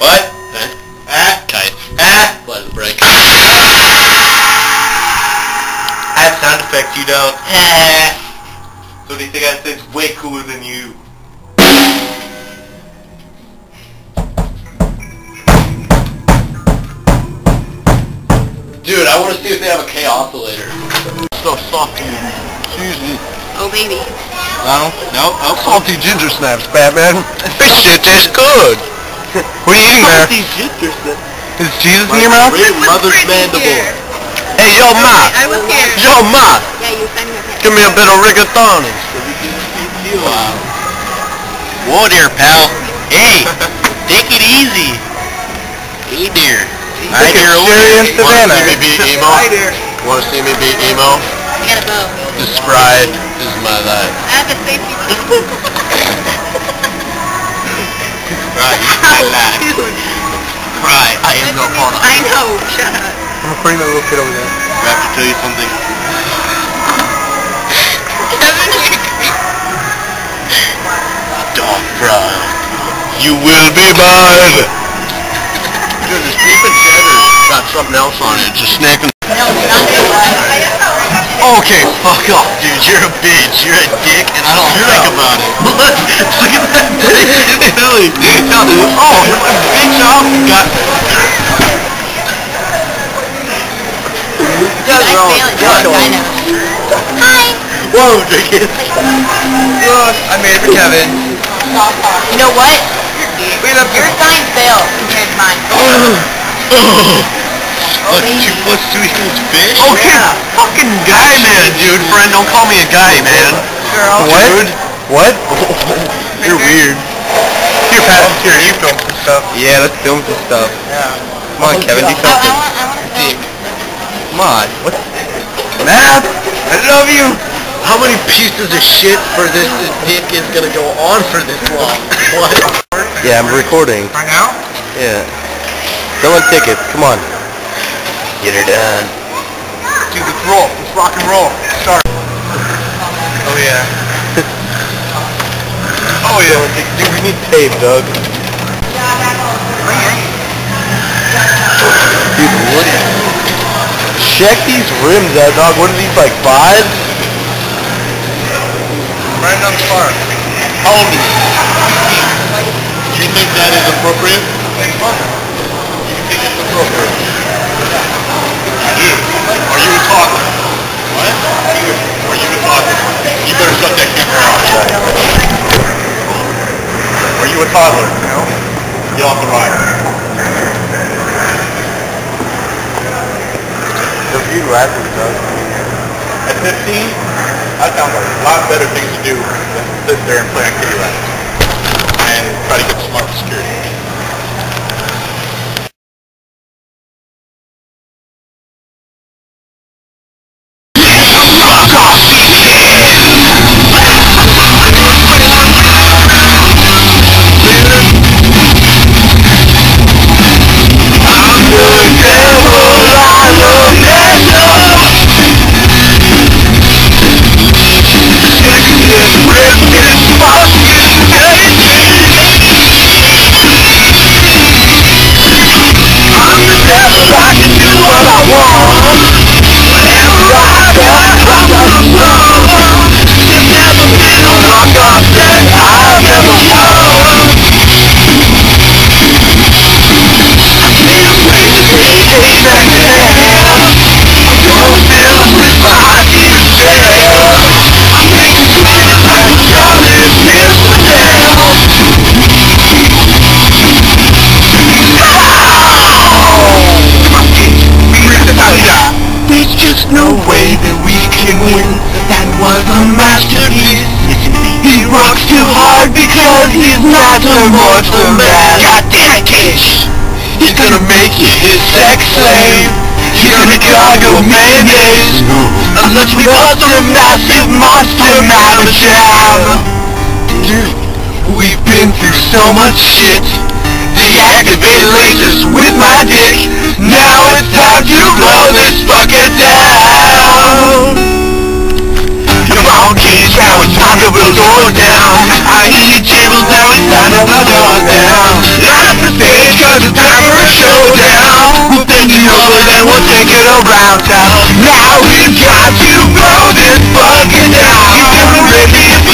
What? Huh? Ah? Okay. Ah? Let break. I have sound effects, you don't. Ah. So they think I said way cooler than you. Dude, I want to see if they have a K oscillator. So salty cheesy. Oh, baby. No, no, Oh Salty ginger snaps, Batman. This shit is good. What are you eating there? Salty ginger snaps. Is Jesus in your mouth? Great mother's mandible. Hey, yo, Ma! I was here. Yo, Ma! Yeah, you sent me a. Give me a bit of rigatoni. Wow. Whoa there, pal. Hey, take it easy. Hey there. Hi there, Cherie in Savanna. Want to see me be emo? Hi there. Want to see me be emo? I got a bow. This is my life. I have a safety Right, is my life. Dude. Cry, I am no part of I know. Shut up. I'm gonna that little kid over there. I have to tell you something. Dog bride, you will be mine. Dude, this beef and cheddar got something else on it. It's a snack and... No, not Okay, fuck off, dude. You're a bitch. You're a dick, and I don't think about it. Look, look at that dick in the belly. Oh, big job. Got... I feel it. I know. Hi. Whoa, Dick. Look, I made it for Kevin. You know what? Wait up. Your sign failed compared to mine. Oh. What, two plus two equals bitch? Okay, fucking guy, man, dude. Friend, don't call me a guy, man. Girl. What? Dude. What? You're weird. Here, Pat. Here, you film some stuff. Yeah, let's film some stuff. Yeah. Come on, Kevin, do I, I something. want, I want. Come on. What? Matt, I love you. How many pieces of shit for this dick is gonna go on for this long? What? Yeah, I'm recording. Right now? Yeah. Selling tickets. Come on. Get her done. Dude, let's roll. Let's rock and roll. Start. Oh yeah. oh yeah. Dude, we need tape, Doug. Dude, what? Check these rims out, dog. What are these, like five? Right down the park. How old? Do you think that is appropriate? Do you think it's appropriate? I do. Are you a toddler? What? Are you a toddler? You better shut that camera off. Are you toddler? No. Get off the ride. The few glasses, Doug. At 15, I found a lot better things to do than sit there and play on kitty rats. And try to get smart he's not a mortal man. God damn it, Kish! He's gonna make you his sex slave. He's gonna gargle mayonnaise. Unless we bust a massive monster jam. Dude, we've been through so much shit. Deactivate lasers with my dick. Now it's time to blow this fucker down. On, kids, now it's time to blow the down. I hear tables, get around town. Now we got to blow this fucking rip me.